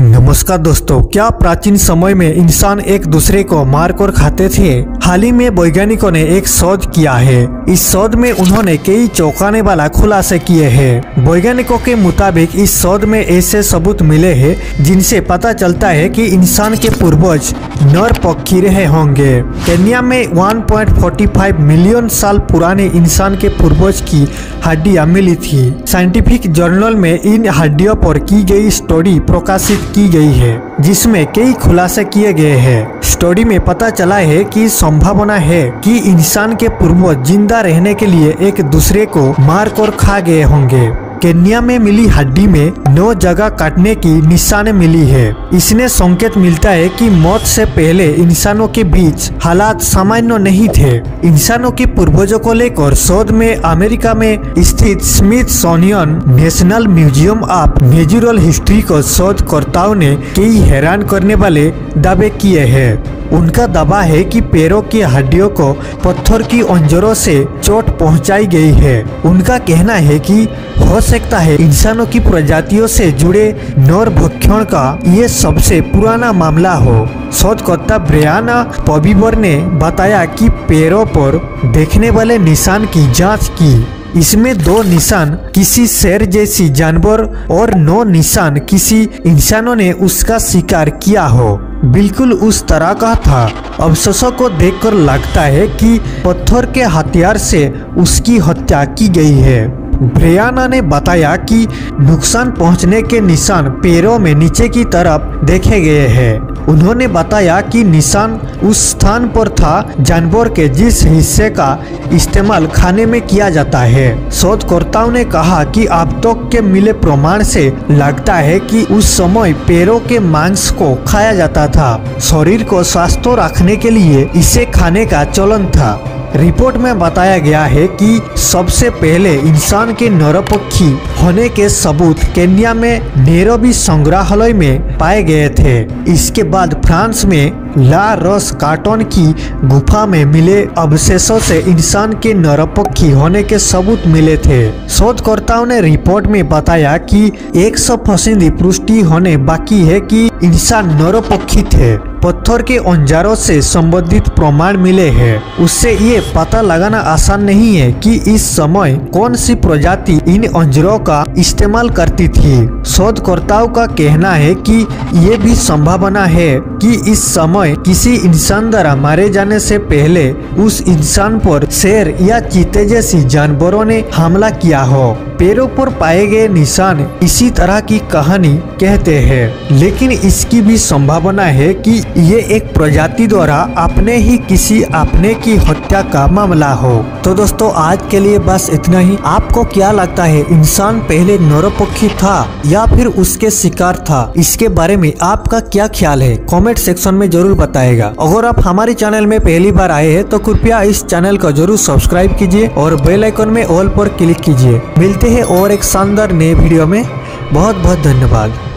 नमस्कार दोस्तों, क्या प्राचीन समय में इंसान एक दूसरे को मार कर खाते थे? हाल ही में वैज्ञानिकों ने एक शोध किया है। इस शोध में उन्होंने कई चौंकाने वाला खुलासे किए हैं। वैज्ञानिकों के मुताबिक इस शोध में ऐसे सबूत मिले हैं, जिनसे पता चलता है कि इंसान के पूर्वज नर पक्षी रहे होंगे। केन्या में 1.45 मिलियन साल पुराने इंसान के पूर्वज की हड्डियाँ मिली थी। साइंटिफिक जर्नल में इन हड्डियों पर की गई स्टडी प्रकाशित की गई है, जिसमें कई खुलासे किए गए हैं। स्टडी में पता चला है कि संभावना है कि इंसान के पूर्वज ज़िंदा रहने के लिए एक दूसरे को मार कर खा गए होंगे। केन्या में मिली हड्डी में नौ जगह काटने की निशाने मिली है। इसने संकेत मिलता है कि मौत से पहले इंसानों के बीच हालात सामान्य नहीं थे। इंसानों के पूर्वजों को लेकर शोध में, अमेरिका में स्थित Smithsonian National Museum of Natural History को शोधकर्ताओं ने कई हैरान करने वाले दावे किए हैं। उनका दावा है कि पैरों की हड्डियों को पत्थर की अंजरों से चोट पहुंचाई गई है। उनका कहना है कि हो सकता है इंसानों की प्रजातियों से जुड़े नर भक्षण का ये सबसे पुराना मामला हो। शोधकर्ता ब्रियाना पबीबर ने बताया कि पैरों पर देखने वाले निशान की जाँच की। इसमें दो निशान किसी शेर जैसी जानवर और नौ निशान किसी इंसानों ने उसका शिकार किया हो। बिल्कुल उस तरह का था। अवशेषों को देखकर लगता है कि पत्थर के हथियार से उसकी हत्या की गई है। ब्रियाना ने बताया कि नुकसान पहुँचने के निशान पैरों में नीचे की तरफ़ देखे गए हैं। उन्होंने बताया कि निशान उस स्थान पर था जानवर के जिस हिस्से का इस्तेमाल खाने में किया जाता है। शोधकर्ताओं ने कहा कि अब तक तो के मिले प्रमाण से लगता है कि उस समय पैरों के मांस को खाया जाता था। शरीर को स्वास्थ्य रखने के लिए इसे खाने का चलन था। रिपोर्ट में बताया गया है कि सबसे पहले इंसान के नरपक्षी होने के सबूत केन्या में नेरोबी संग्रहालय में पाए गए थे। इसके बाद फ्रांस में ला रस कार्टन की गुफा में मिले अवशेषों से इंसान के नरपक्षी होने के सबूत मिले थे। शोधकर्ताओं ने रिपोर्ट में बताया कि एक सौ फ़ीसदी पुष्टि होने बाकी है कि इंसान नरपक्षी थे। पत्थर के औजारों से संबंधित प्रमाण मिले हैं। उससे ये पता लगाना आसान नहीं है कि इस समय कौन सी प्रजाति इन औजारों का इस्तेमाल करती थी। शोधकर्ताओं का कहना है कि ये भी संभावना है कि इस समय किसी इंसान द्वारा मारे जाने से पहले उस इंसान पर शेर या चीते जैसी जानवरों ने हमला किया हो। पैरों पर पाए गए निशान इसी तरह की कहानी कहते हैं। लेकिन इसकी भी संभावना है कि ये एक प्रजाति द्वारा अपने ही किसी अपने की हत्या का मामला हो। तो दोस्तों, आज के लिए बस इतना ही। आपको क्या लगता है, इंसान पहले नरपक्षी था या फिर उसके शिकार था? इसके बारे में आपका क्या ख्याल है? कमेंट सेक्शन में ज़रूर बताएगा। अगर आप हमारे चैनल में पहली बार आए हैं तो कृपया इस चैनल को ज़रूर सब्सक्राइब कीजिए और बेल आइकन में ऑल पर क्लिक कीजिए। मिलते हैं और एक शानदार नए वीडियो में। बहुत बहुत धन्यवाद।